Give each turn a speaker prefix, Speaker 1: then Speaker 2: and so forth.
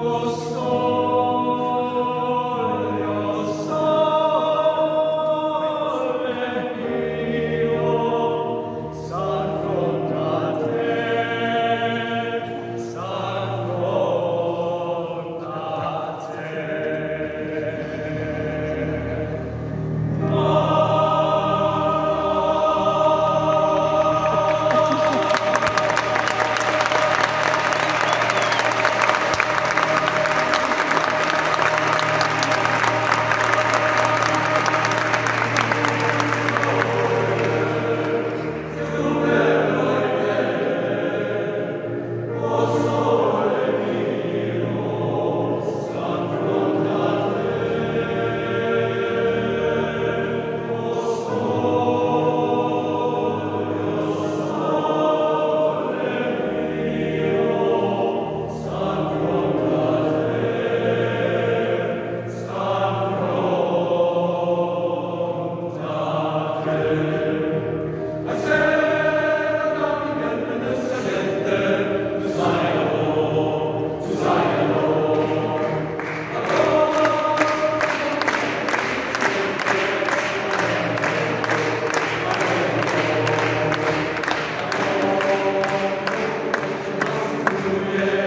Speaker 1: O Yeah.